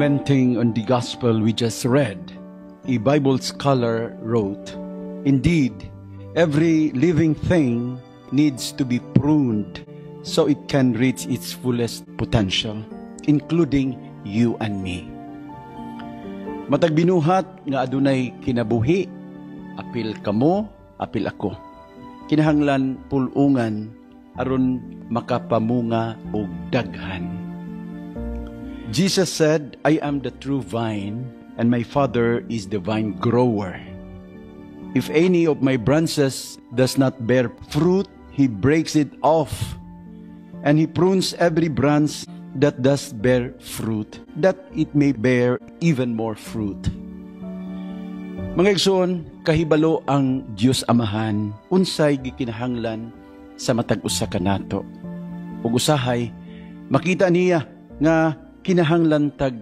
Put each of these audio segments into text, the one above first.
Commenting on the gospel we just read, a Bible scholar wrote, Indeed, every living thing needs to be pruned so it can reach its fullest potential, including you and me. Matag binuhat nga adunay kinabuhi, apil kamo, apil ako. Kinahanglan pulungan aron makapamunga og daghan. Jesus said, I am the true vine, and my Father is the vine grower. If any of my branches does not bear fruit, he breaks it off, and he prunes every branch that does bear fruit, that it may bear even more fruit. Mga igsoon, kahibalo ang Dios Amahan, unsay gikinahanglan sa matag usa kanato. Ug usahay, makita niya nga kinahanglan tag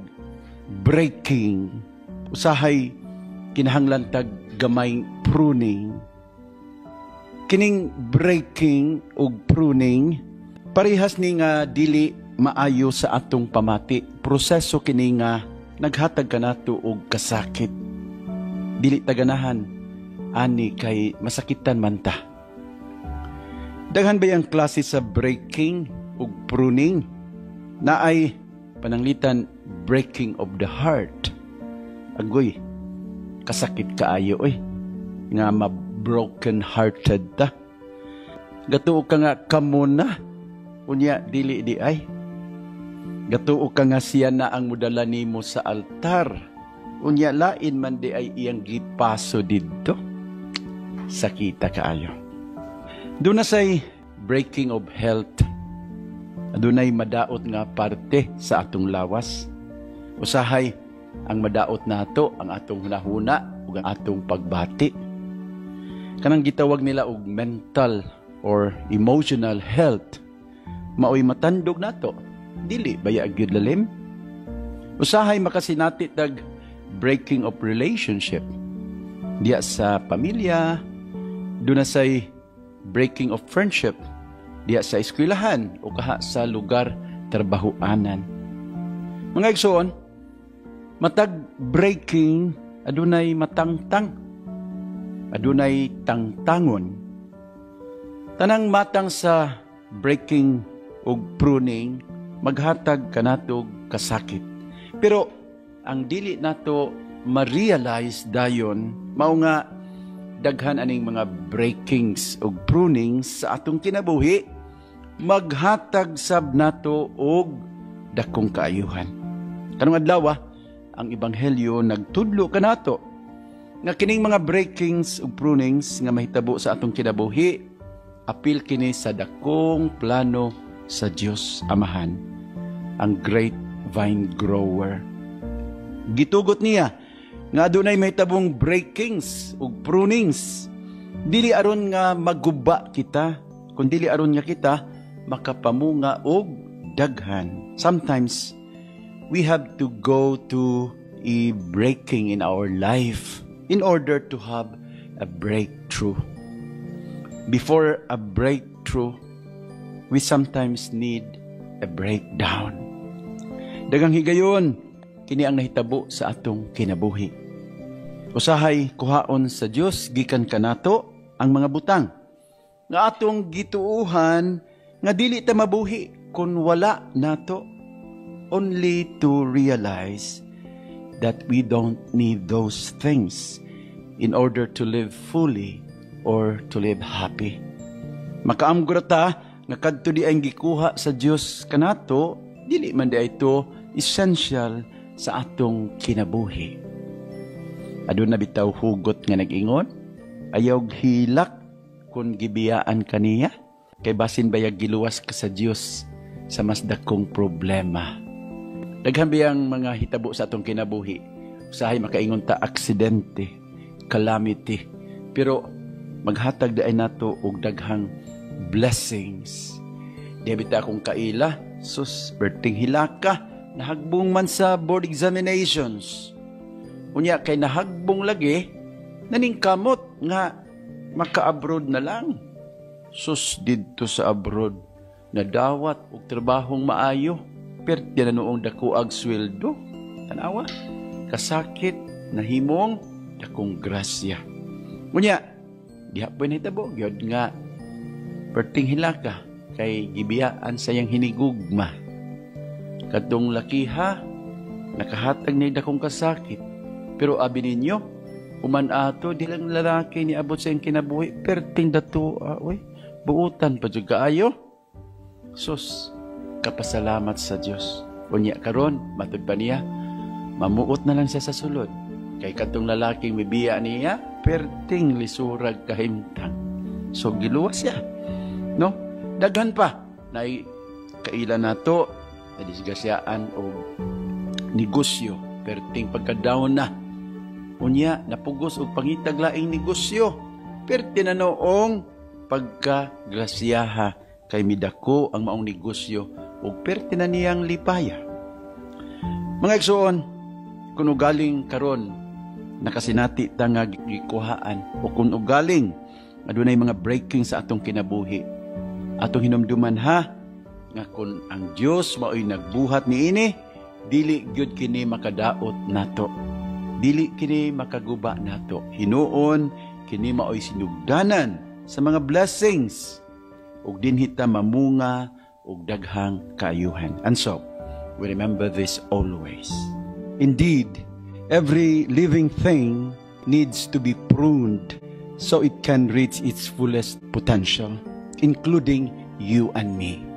breaking. Usahay kinahanglan tag gamay pruning. Kining breaking ug pruning parehas ni nga dili maayo sa atong pamati. Proseso kini nga naghatag kanato og kasakit. Dili taganahan ani kay masakitan man ta. Daghan ba ang klase sa breaking ug pruning? Na ay pananglitan breaking of the heart. Agoy, kasakit kaayo oy. Nga ma-broken hearted ta. Gatuo ka nga kamo na. Unya dili di ay. Gatuo ka nga siya na ang mudala nimo sa altar. Unya lain man di ay iyang gipaso didto. Sakita kaayo. Doon na say breaking of health adunay madaot nga parte sa atong lawas. Usahay ang madaot nato ang atong hunahuna ug ang atong pagbati. Kanang gitawag nila og mental or emotional health. Maoy matandog nato. Dili baya gyud lalim. Usahay makasinati tag breaking of relationship. Diya sa pamilya, doon na say breaking of friendship diya sa eskwelahan o kaha sa lugar trabahoanan. Mga igsoon, matag breaking adunay matangtang. Adunay tangtangon. Tanang matang sa breaking o pruning maghatag kanatog kasakit. Pero ang dili nato ma-realize dayon mao nga daghan aning mga breakings o prunings sa atong kinabuhi maghatag sab nato og dakong kaayuhan. Kanong adlaw ah, ang ebanghelyo nagtudlo kanato nga kining mga breakings ug prunings nga mahitabo sa atong kinabuhi apil kini sa dakong plano sa Dios Amahan ang great vine grower gitugot niya nga adunay mahitabong breakings ug prunings dili aron nga maguba kita kun dili aron nga kita makapamunga og daghan. Sometimes, we have to go to a breaking in our life in order to have a breakthrough. Before a breakthrough, we sometimes need a breakdown. Dagang higayon, kini ang nahitabo sa atong kinabuhi. Usahay kuhaon sa Dios gikan kanato ang mga butang nga atong gituuhan nga dili ta mabuhi kung wala nato only to realize that we don't need those things in order to live fully or to live happy. Makaamgura ta nga kadto di ang gikuha sa Dios kanato dili man di ito essential sa atong kinabuhi. Aduna bitaw hugot nga nag-ingon ayaw hilak kung gibiyaan kaniya Kay basin bayag giluwas ka sa Dios sa mas dakong problema. Daghan biyang mga hitabo sa atong kinabuhi. Usahay makaingon ta aksidente, calamity. Pero maghatag daay nato og daghang blessings. Di bita akong kaila, sus, berting hilaka, nahagbong man sa board examinations. Unya kay nahagbong lagi, naning kamot nga maka-abroad na lang sus didto sa abroad na dawat og trabahong maayo perti na noong dako ag sweldo tanawa, kasakit na himong dakong grasya. Ngunya, diha po nahitabo, gyud nga, perting hilaka, kay gibiyaan sa yang hinigugma. Kadtong lakiha, nakahatag ni dakong kasakit. Pero abi ninyo, uman ato, di lang lalaki ni abot sa kinabuhi, perting dato, ah, uy, buutan pa dyan kaayo. Sus, kapasalamat sa Diyos. Unya karon matod pa niya, mamuot na lang siya sa sulod. Kay katong lalaking mibiya niya, perting lisurag kahimtang. So giluwas siya. No? Daghan pa na kaila nato na disgasyaan o negosyo perting pagkadaon na unya napugos og pangitag laing negosyo perti na noong pagkagrasyaha kay midako ang maong negosyo ug perti na niyang lipaya. Mga igsoon kung ugaling karon nakasinati ta nga gikuhaan o kung ugaling adunay mga breaking sa atong kinabuhi. Atong hinumduman ha? Nga kung ang Dios maoy nagbuhat niini dili gyud kini makadaot nato. Dili kini makaguba nato. Hinuon kini maoy sinugdanan sa mga blessings ug dinhi ta mamunga ug daghang kaayuhan. And so we remember this always. Indeed every living thing needs to be pruned so it can reach its fullest potential including you and me